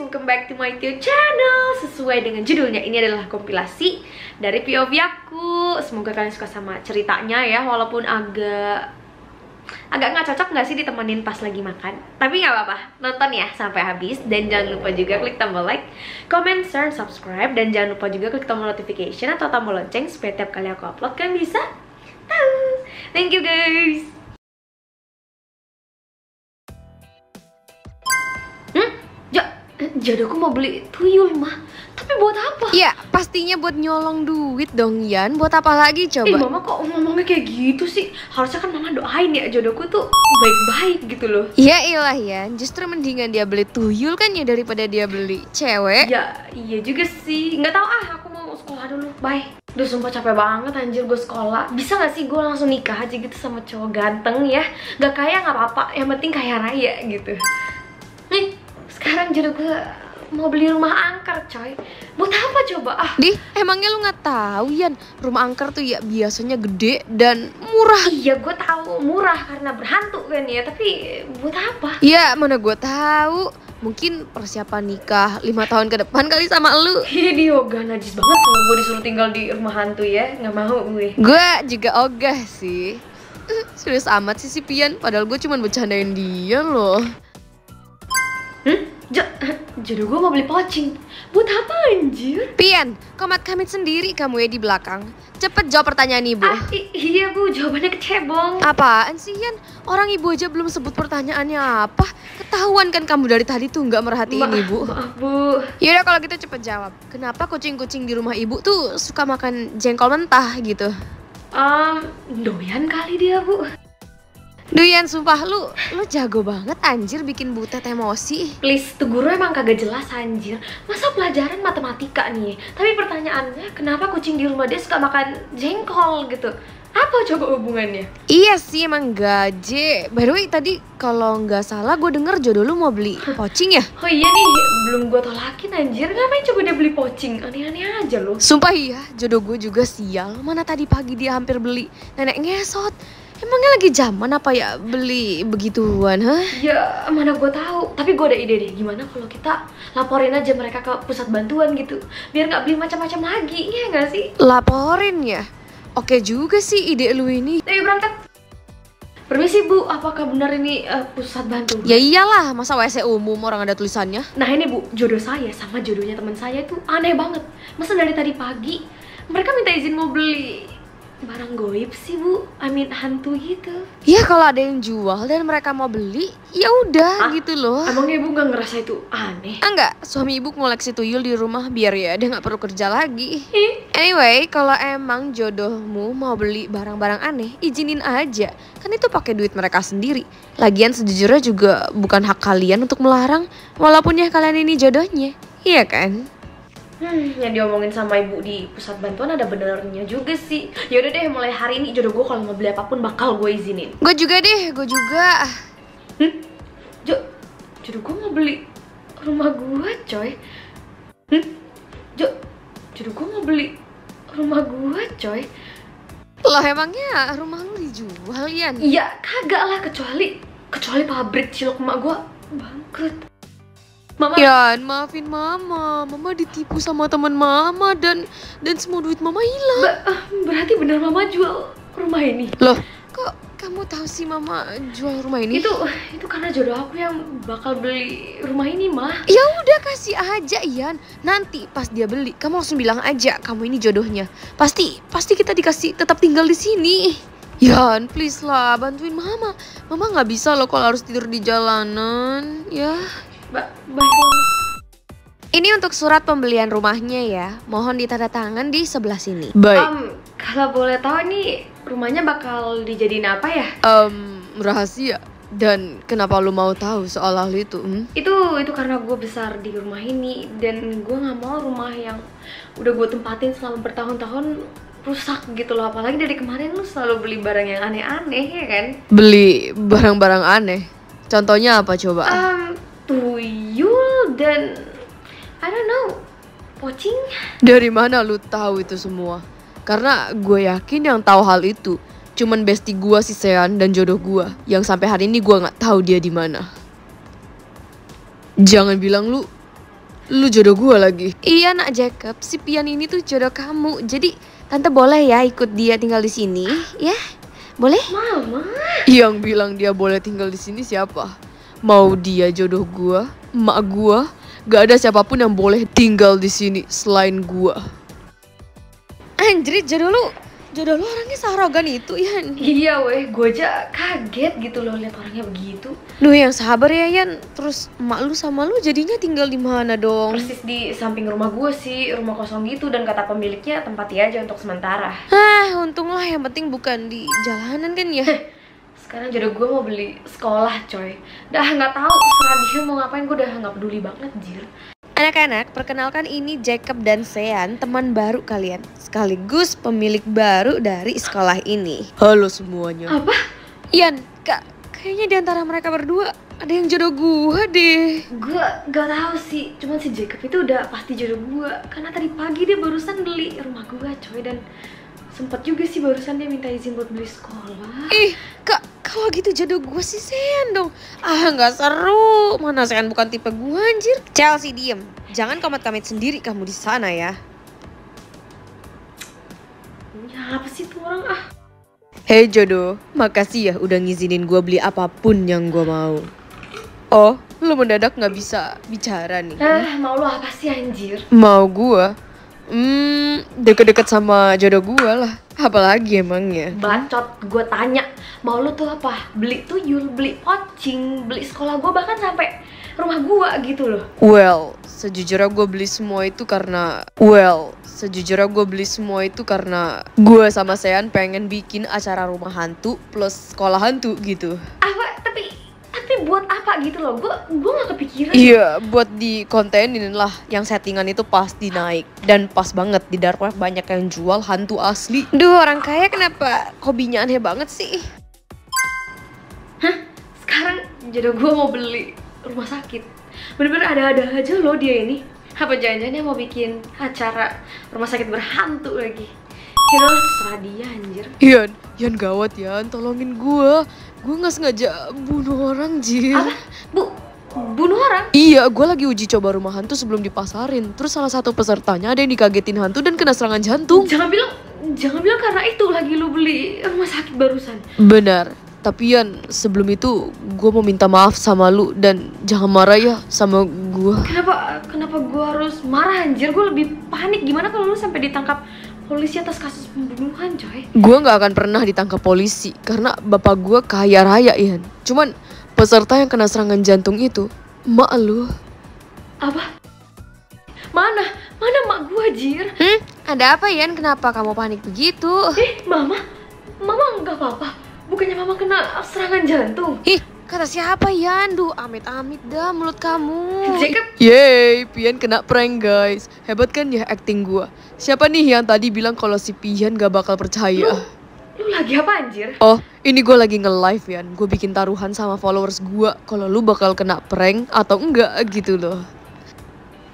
welcome back to my YouTube channel. Sesuai dengan judulnya, ini adalah kompilasi dari POV aku. Semoga kalian suka sama ceritanya ya Walaupun agak agak nggak cocok nggak sih ditemenin pas lagi makan. Tapi nggak apa-apa nonton ya sampai habis. Dan jangan lupa juga klik tombol like comment share subscribe. Dan jangan lupa juga klik tombol notification atau tombol lonceng supaya tiap kali aku upload kalian bisa tahu. Thank you guys jodohku mau beli tuyul mah tapi buat apa? Ya, pastinya buat nyolong duit dong, Yan. Buat apa lagi coba? Eh, mama kok ngomongnya kayak gitu sih? Harusnya kan mama doain ya jodohku tuh baik-baik gitu loh. Ya ilah, Yan. Justru mendingan dia beli tuyul kan ya daripada dia beli cewek. Ya, iya juga sih. Nggak tahu ah, aku mau sekolah dulu. Bye. Duh sumpah capek banget anjir gue sekolah Bisa gak sih gue langsung nikah aja gitu sama cowok ganteng ya Gak kaya gak apa-apa Yang penting kaya raya gitu sekarang jodoh gue mau beli rumah angker coy. Buat apa coba? Ah. Di emangnya lu nggak tahu Yan? Rumah angker tuh ya biasanya gede dan murah. Iya gue tahu murah karena berhantu kan ya tapi buat apa? Ya mana gue tahu. Mungkin persiapan nikah lima tahun ke depan kali sama lu. Ini yoga najis banget kalau gue disuruh tinggal di rumah hantu ya. Nggak mau gue. Gue juga ogah sih. Serius amat sih si Pian. Padahal gue cuma bercandain dia loh. Hmm? Jo jodoh gue mau beli pocing Buat apa anjir? Pian, komat kami sendiri kamu ya di belakang. Cepet jawab pertanyaan ibu. Ah, Iya bu, jawabannya kecebong. Apaan sih Yan? Orang ibu aja belum sebut pertanyaannya apa. Ketahuan kan kamu dari tadi tuh nggak merhatiin Ma ibu. Maaf bu. Yaudah kalau gitu cepet jawab. Kenapa kucing-kucing di rumah ibu tuh suka makan jengkol mentah gitu? Um, doyan kali dia bu Duyan sumpah lu lu jago banget anjir bikin butet emosi. Please, tuh guru emang kagak jelas anjir. Masa pelajaran matematika nih? Tapi pertanyaannya kenapa kucing di rumah dia suka makan jengkol gitu? Apa coba hubungannya? Iya sih emang gaje. By the way tadi kalau nggak salah gue denger jodoh lu mau beli pocing ya? Oh iya nih, belum gue tolakin anjir. Ngapain coba dia beli pocing? Aneh-aneh aja loh. Sumpah iya, jodoh gue juga sial. Mana tadi pagi dia hampir beli nenek ngesot. Emangnya lagi zaman apa ya beli begituan, hah? Ya, mana gue tahu. Tapi gue ada ide deh, gimana kalau kita laporin aja mereka ke pusat bantuan gitu, biar nggak beli macam-macam lagi, iya nggak sih? Laporin ya? Oke juga sih ide lu ini. Ayo berangkat. Permisi bu, apakah benar ini uh, pusat bantuan? Ya iyalah, masa WC umum orang ada tulisannya? Nah ini bu, jodoh saya sama jodohnya teman saya itu aneh banget. Masa dari tadi pagi mereka minta izin mau beli barang goib sih bu, I mean hantu gitu. Ya kalau ada yang jual dan mereka mau beli, ya udah gitu loh. Emang ibu nggak ngerasa itu aneh? Enggak, suami ibu ngoleksi tuyul di rumah biar ya dia nggak perlu kerja lagi. Anyway, kalau emang jodohmu mau beli barang-barang aneh, izinin aja. Kan itu pakai duit mereka sendiri. Lagian sejujurnya juga bukan hak kalian untuk melarang, walaupun ya kalian ini jodohnya. Iya kan? Hmm, yang diomongin sama ibu di pusat bantuan ada benernya juga sih. Yaudah deh, mulai hari ini jodoh gue kalau mau beli apa pun bakal gue izinin. Gue juga deh, gue juga. Hmm? Jo, jodoh gue mau beli rumah gue, coy. Hmm? Jo, jodoh gue mau beli rumah gue, coy. Loh emangnya rumah lu dijual, Yan? Iya, kagak lah kecuali kecuali pabrik cilok emak gue bangkrut. Mama. Yan, maafin mama. Mama ditipu sama teman mama dan dan semua duit mama hilang. Ba ah, berarti benar mama jual rumah ini. Loh, kok kamu tahu sih mama jual rumah ini? Itu itu karena jodoh aku yang bakal beli rumah ini, mah. Ya udah kasih aja, Ian. Nanti pas dia beli, kamu langsung bilang aja kamu ini jodohnya. Pasti pasti kita dikasih tetap tinggal di sini. Yan, please lah, bantuin mama. Mama nggak bisa loh kalau harus tidur di jalanan, ya. Ba Ini untuk surat pembelian rumahnya ya. Mohon ditandatangan di sebelah sini. Baik. Um, kalau boleh tahu nih rumahnya bakal dijadiin apa ya? Um, rahasia. Dan kenapa lu mau tahu soal hal itu? Hmm? Itu itu karena gue besar di rumah ini dan gue nggak mau rumah yang udah gue tempatin selama bertahun-tahun rusak gitu loh. Apalagi dari kemarin lu selalu beli barang yang aneh-aneh ya kan? Beli barang-barang aneh. Contohnya apa coba? Um, tuyul dan I don't know pocing dari mana lu tahu itu semua karena gue yakin yang tahu hal itu cuman bestie gue si Sean dan jodoh gue yang sampai hari ini gue nggak tahu dia di mana jangan bilang lu lu jodoh gue lagi. Iya nak Jacob, si Pian ini tuh jodoh kamu. Jadi tante boleh ya ikut dia tinggal di sini, ya? Boleh? Mama. Yang bilang dia boleh tinggal di sini siapa? Mau dia jodoh gua, emak gua, gak ada siapa pun yang boleh tinggal di sini selain gua. Anjrit, jodoh lu, jodoh lu orangnya searogan itu ya. Iya weh, gue aja kaget gitu loh lihat orangnya begitu. Duh yang sabar ya Yan. Terus emak lu sama lu jadinya tinggal di mana dong? Persis di samping rumah gue sih, rumah kosong gitu dan kata pemiliknya tempati aja untuk sementara. Ah, untunglah yang penting bukan di jalanan kan ya. Sekarang jodoh gue mau beli sekolah coy. Dah nggak tahu serah dia mau ngapain gue udah nggak peduli banget jir. Anak-anak, perkenalkan ini Jacob dan Sean, teman baru kalian. Sekaligus pemilik baru dari sekolah ini. Halo semuanya. Apa? Ian, kak, kayaknya di antara mereka berdua ada yang jodoh gua deh. Gue gak tahu sih, cuman si Jacob itu udah pasti jodoh gue Karena tadi pagi dia barusan beli rumah gue coy Dan sempet juga sih barusan dia minta izin buat beli sekolah Ih, kak, kalau gitu jodoh gua sih Sean dong. Ah, nggak seru. Mana Sean bukan tipe gua anjir. Chelsea, diem. Jangan komat-kamit sendiri kamu di sana ya. Ya apa sih tuh orang ah Hei jodoh, makasih ya udah ngizinin gua beli apa pun yang gua mau. Oh, lu mendadak nggak bisa bicara nih? Ah mau lo apa sih anjir? Mau gua? Hmm, deket-deket sama jodoh gua lah. Apalagi emangnya? Bacot, gue tanya Mau lu tuh apa? Beli tuyul, beli pocing, beli sekolah gue bahkan sampai rumah gue gitu loh Well, sejujurnya gue beli semua itu karena Well, sejujurnya gue beli semua itu karena gue sama Sean pengen bikin acara rumah hantu plus sekolah hantu gitu. Apa? Tapi buat apa gitu loh? Gue gue gak kepikiran Iya, buat di kontenin lah yang settingan itu pasti naik dan pas banget di dark web banyak yang jual hantu asli. Duh, orang kaya kenapa hobinya aneh banget sih? Hah? Sekarang jodoh gue mau beli rumah sakit Bener-bener ada-ada aja loh dia ini Apa jangan-jangan dia mau bikin acara rumah sakit berhantu lagi Ya terserah dia anjir Ian, Ian gawat Ian, tolongin gue. Gue nggak sengaja bunuh orang Jin. Apa? Bu, bunuh orang? Iya, gue lagi uji coba rumah hantu sebelum dipasarin. Terus salah satu pesertanya ada yang dikagetin hantu dan kena serangan jantung. Jangan bilang, jangan bilang karena itu lagi lu beli rumah sakit barusan Benar. Tapi Yan, sebelum itu gue mau minta maaf sama lu dan jangan marah ya sama gue. Kenapa, kenapa gue harus marah anjir? Gue lebih panik gimana kalau lu sampai ditangkap polisi atas kasus pembunuhan coy Gue nggak akan pernah ditangkap polisi karena bapak gue kaya raya Yan. Cuman peserta yang kena serangan jantung itu, mak lu. Apa? Mana? Mana mak gue jir? Hmm? Ada apa Yan? Kenapa kamu panik begitu? Eh, mama? Mama nggak apa-apa? Bukannya mama kena serangan jantung? Ih, kata siapa Yan? Duh, amit-amit dah mulut kamu. Jacob, Yeay, Pian kena prank guys. Hebat kan ya acting gua. Siapa nih yang tadi bilang kalau si Pian gak bakal percaya? lu lagi apa anjir? Oh, ini gue lagi nge-live Yan. Gue bikin taruhan sama followers gua kalau lu bakal kena prank atau enggak gitu loh.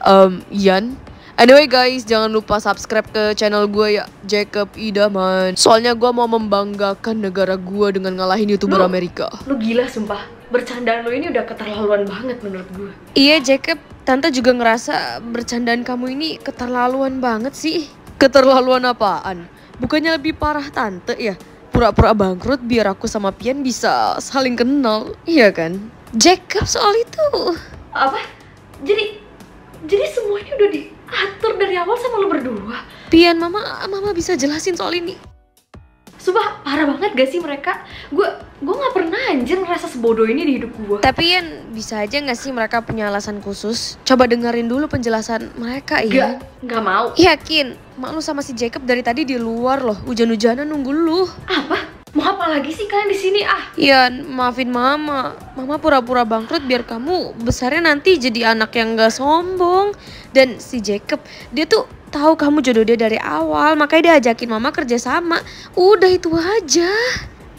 Um, Yan. Anyway guys, jangan lupa subscribe ke channel gue ya, Jacob Idaman. Soalnya gua mau membanggakan negara gua dengan ngalahin youtuber Lu- Amerika. Lu gila sumpah. Bercandaan lu ini udah keterlaluan banget menurut gue. Iya Jacob, Tante juga ngerasa bercandaan kamu ini keterlaluan banget sih. Keterlaluan apaan? Bukannya lebih parah Tante ya? Pura-pura bangkrut biar aku sama Pian bisa saling kenal, iya kan? Jacob soal itu. Apa? Jadi, jadi semuanya udah diatur dari awal sama lu berdua. Pian, mama, mama bisa jelasin soal ini. Sumpah parah banget gak sih mereka? Gue gue nggak pernah anjir ngerasa sebodoh ini di hidup gue. Tapi Yan, bisa aja gak sih mereka punya alasan khusus? Coba dengerin dulu penjelasan mereka, Gak, Ian. nggak mau. Yakin, mak lu sama si Jacob dari tadi di luar loh, hujan-hujanan nunggu lu. Apa? Mau apa lagi sih kalian di sini? Ah, Ian, maafin mama. Mama pura-pura bangkrut biar kamu besarnya nanti jadi anak yang gak sombong. Dan si Jacob, dia tuh tahu kamu jodoh dia dari awal, makanya dia ajakin mama kerja sama. Udah itu aja.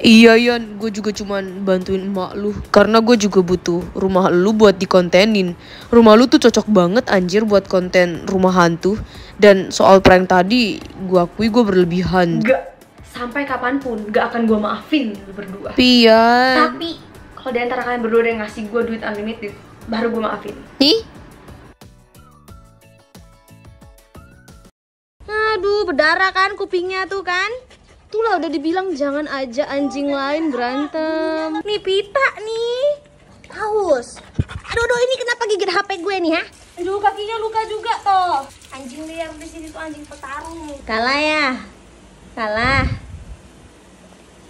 Iya Yan, gue juga cuman bantuin emak lu Karena gue juga butuh rumah lu buat dikontenin Rumah lu tuh cocok banget anjir buat konten rumah hantu Dan soal prank tadi, gue akui gue berlebihan nggak sampai kapan pun gak akan gue maafin lu berdua. Iya. tapi kalau di antara kalian berdua yang ngasih gue duit unlimited baru gue maafin. Ih? aduh berdarah kan kupingnya tuh kan? Itulah udah dibilang jangan aja anjing lain berantem. Nih pita nih. Haus. Aduh, aduh ini kenapa gigit HP gue nih ya? Aduh kakinya luka juga toh. Anjing dia yang di sini tuh anjing petarung. Kalah ya? Kalah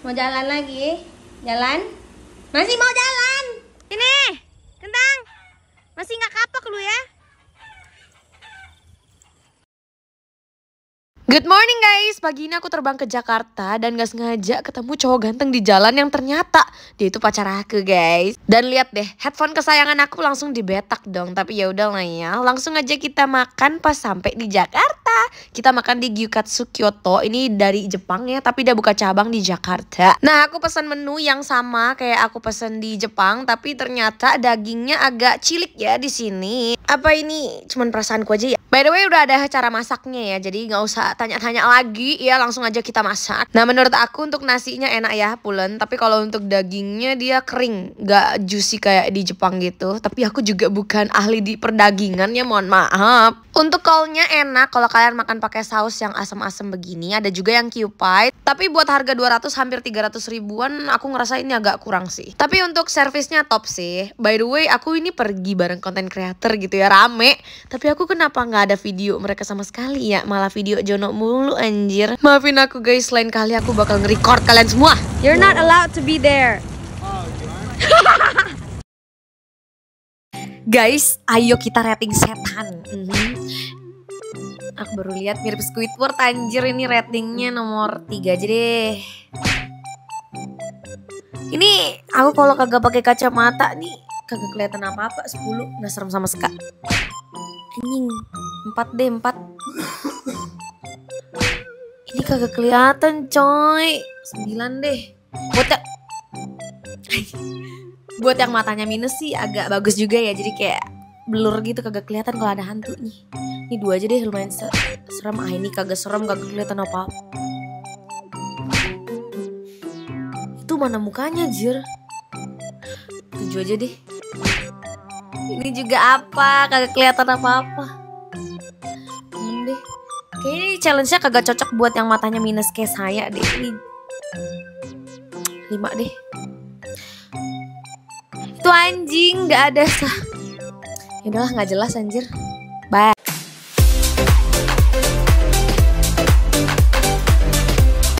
Mau jalan lagi? Jalan? Masih mau jalan? Ini, kentang. Masih nggak kapak lu ya? Good morning guys, pagi ini aku terbang ke Jakarta dan gak sengaja ketemu cowok ganteng di jalan yang ternyata dia itu pacar aku guys. Dan lihat deh, headphone kesayangan aku langsung dibetak dong. Tapi ya udah lah ya, langsung aja kita makan pas sampai di Jakarta. Kita makan di Gyukatsu Kyoto, ini dari Jepang ya, tapi dia buka cabang di Jakarta. Nah aku pesan menu yang sama kayak aku pesan di Jepang, tapi ternyata dagingnya agak cilik ya di sini. Apa ini cuman perasaanku aja ya? By the way udah ada cara masaknya ya, jadi nggak usah tanya-tanya lagi ya langsung aja kita masak. Nah menurut aku untuk nasinya enak ya pulen, tapi kalau untuk dagingnya dia kering, nggak juicy kayak di Jepang gitu. Tapi aku juga bukan ahli di perdagingan ya mohon maaf. Untuk kolnya enak kalau kalian makan pakai saus yang asam-asam begini, ada juga yang kewpie. Tapi buat harga 200 hampir 300 ribuan aku ngerasa ini agak kurang sih. Tapi untuk servisnya top sih. By the way aku ini pergi bareng konten creator gitu ya rame. Tapi aku kenapa nggak ada video mereka sama sekali ya malah video Jono mulu anjir maafin aku guys lain kali aku bakal nge-record kalian semua you're not allowed to be there guys ayo kita rating setan. Mm -hmm. aku baru lihat mirip Squidward anjir ini ratingnya nomor 3 aja deh. Ini aku kalau kagak pakai kacamata nih kagak kelihatan apa-apa 10 nggak serem sama sekali anjing 4 deh 4 ini kagak kelihatan coy. 9 deh. Yang buat yang matanya minus sih agak bagus juga ya. Jadi kayak blur gitu kagak kelihatan kalau ada hantu nih. Ini dua aja deh lumayan serem. Ah ini kagak serem kagak kelihatan apa, -apa. itu mana mukanya jir? Tujuh aja deh. Ini juga apa? Kagak kelihatan apa-apa. Hmm deh. Kayaknya ini challenge-nya kagak cocok buat yang matanya minus kayak saya deh. Ini lima deh anjing gak ada. Ya udahlah gak jelas anjir. Bye.